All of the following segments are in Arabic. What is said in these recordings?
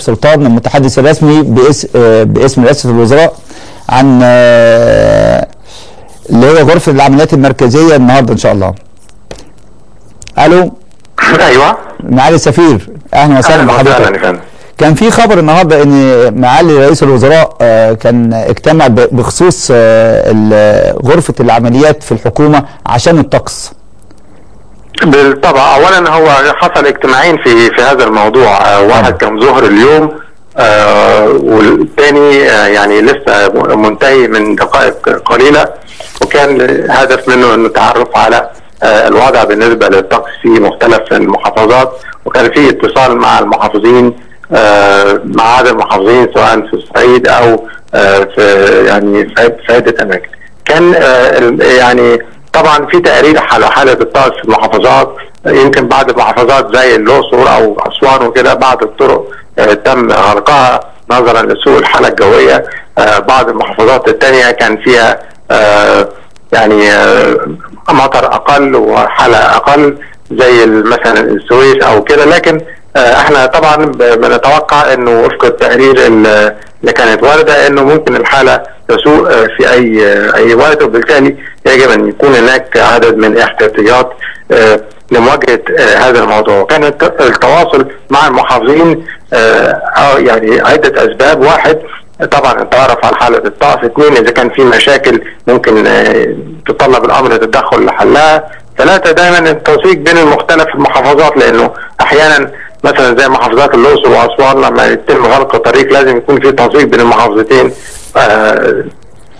سلطان المتحدث الرسمي باسم باسم رئاسة الوزراء عن آه، اللي هي غرفة العمليات المركزية النهارده إن شاء الله. ألو أيوه معالي السفير أهلا وسهلا أهلا بحضرتك. فندم كان في خبر النهارده إن معالي رئيس الوزراء آه، كان اجتمع بخصوص آه، غرفة العمليات في الحكومة عشان الطقس. بالطبع. اولا هو حصل اجتماعين في في هذا الموضوع. آه، واحد كان ظهر اليوم آه، والثاني آه، يعني لسه منتهي من دقائق قليلة وكان هدف منه إنه التعرف على آه، الوضع بالنسبة للطقس في مختلف المحافظات وكان في اتصال مع المحافظين آه، مع عدد المحافظين سواء في الصعيد أو آه، في يعني في عد- في عدة أماكن. كان يعني طبعا في تقارير على حالة الطقس في المحافظات يمكن بعض المحافظات زي الأقصر أو أسوان وكده بعض الطرق آه، تم غلقها نظرا لسوء الحالة الجوية. آه، بعض المحافظات الثانية كان فيها آه، يعني مطر أقل وحالة أقل زي مثلا السويس أو كده. لكن إحنا طبعا بنتوقع إنه وفق التقارير ال- اللي كانت واردة إنه ممكن الحالة تسوء آه، في أي آه، أي وقت وبالتالي يجب أن يكون هناك عدد من الاحتياطيات آه، لمواجهة هذا الموضوع. كان الت- التواصل مع المحافظين يعني عدة أسباب. واحد طبعا التعرف على حالة الطقس اثنين إذا كان في مشاكل ممكن تتطلب الأمر التدخل لحلها. ثلاثة دايما التوثيق بين المختلف المحافظات لأنه أحيانا مثلا زي محافظات الأقصر وأسوان لما يتم غلق طريق لازم يكون في تنسيق بين المحافظتين آه،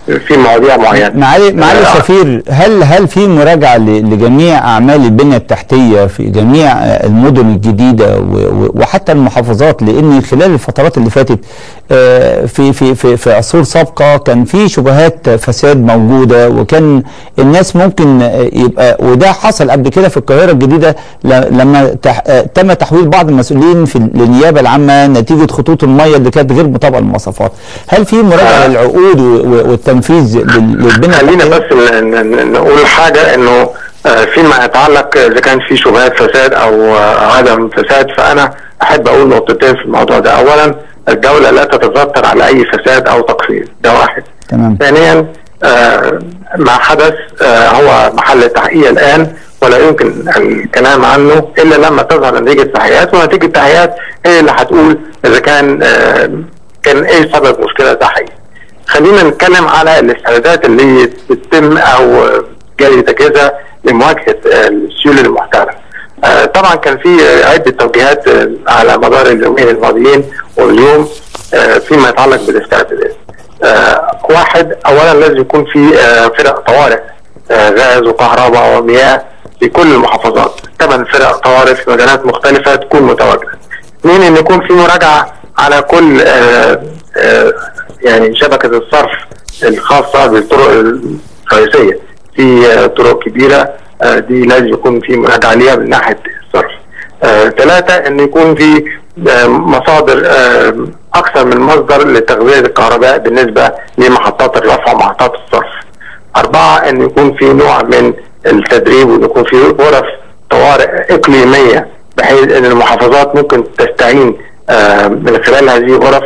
في مواضيع معينة. معالي معالي آه، السفير هل هل في مراجعة لجميع أعمال البنية التحتية في جميع آه، المدن الجديدة وحتى المحافظات؟ لأن خلال الفترات اللي فاتت آه، في في في في عصور سابقة كان في شبهات فساد موجودة وكان الناس ممكن يبقى وده حصل قبل كده في القاهرة الجديدة لما تم تحويل بعض المسؤولين في النيابه العامة نتيجة خطوط المية اللي كانت غير مطابقة للمواصفات. هل في مراجعة. للعقود والتنفيذ لل- للبنيه خلينا؟ بس نقول حاجة إنه آه، فيما يتعلق إذا كان في شبهات فساد أو آه، عدم فساد فأنا أحب أقول نقطتين في الموضوع ده. اولا الدولة لا تتذكر على أي فساد أو تقصير. ده واحد. تمام. ثانيا آه، ما حدث آه، هو محل التحقيق الآن ولا يمكن الكلام عنه إلا لما تظهر نتيجة التحقيقات ونتيجة التحقيقات هي اللي هتقول إذا كان آه، كان إيه سبب مشكلة التحقيق. خلينا نتكلم على الاستعدادات اللي بتتم أو جاري تجهيزها لمواجهة السيول المحتمله. آه، طبعا كان في عدة توجيهات آه، على مدار اليومين الماضيين واليوم آه، فيما يتعلق بالاستعدادات. واحد اولا لازم يكون في فرق طوارئ غاز وكهرباء ومياه في كل المحافظات ثمان فرق طوارئ في مجالات مختلفة تكون متواجدة. اثنين إن يكون في مراجعة على كل يعني شبكة الصرف الخاصة بالطرق الرئيسية في آه، طرق كبيرة آه، دي لازم يكون في مراجعه ليها من ناحية الصرف. ثلاثة أن يكون في آه، مصادر آه، أكثر من مصدر لتغذية الكهرباء بالنسبة لمحطات الرفع ومحطات الصرف. أربعة أن يكون في نوع من التدريب وأن يكون في غرف طوارئ إقليمية بحيث أن المحافظات ممكن تستعين آه، من خلال هذه الغرف